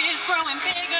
It's growing bigger.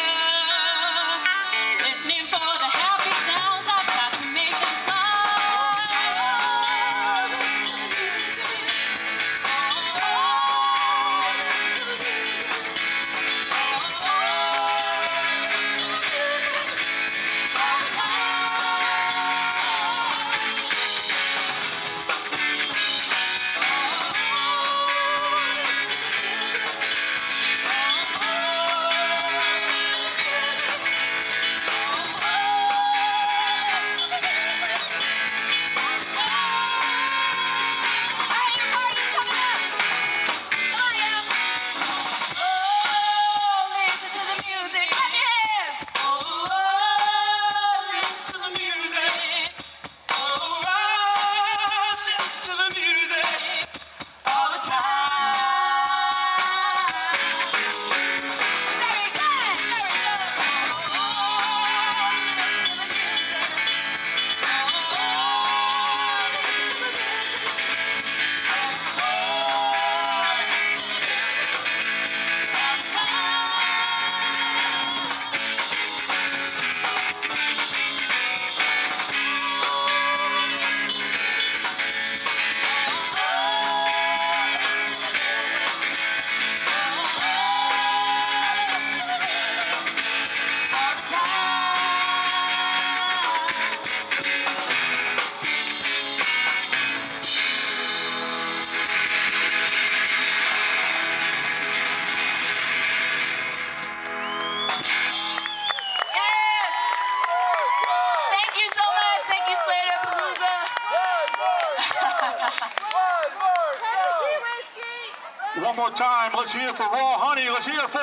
More time. Let's hear for Raw Honey. Let's hear for.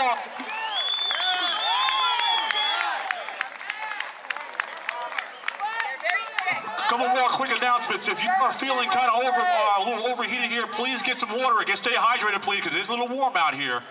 Couple more quick announcements. If you are feeling kind of over, uh, a little overheated here, please get some water again. Stay hydrated, please, because it is a little warm out here.